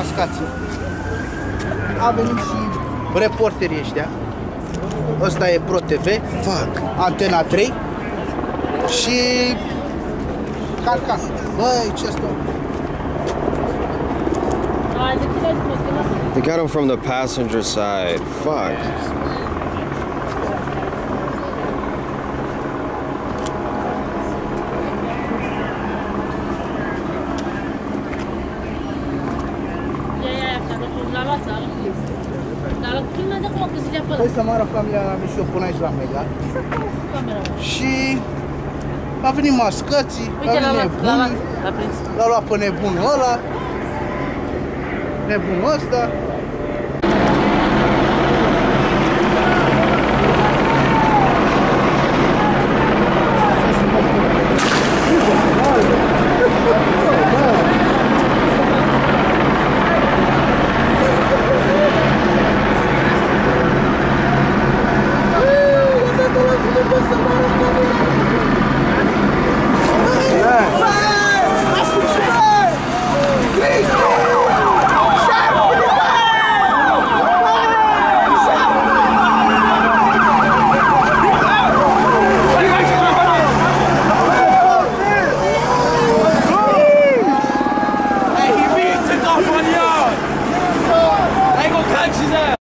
mascații. A venit și reporterii ăștia. Ăsta e Pro TV, Fuck. Antena 3 și Carcan. Băi, ce asta? They got him from the passenger side. Fuck. Dar filmează acum că se pe Păi să mă arăt familia mea și eu până aici la Mega. camera. Și a venit mascății, a Uite, l-a venit luat, l-a luat, nebunii, l-a prins. l-a luat pe nebunul ăla, nebunul ăsta. Levanta a mão.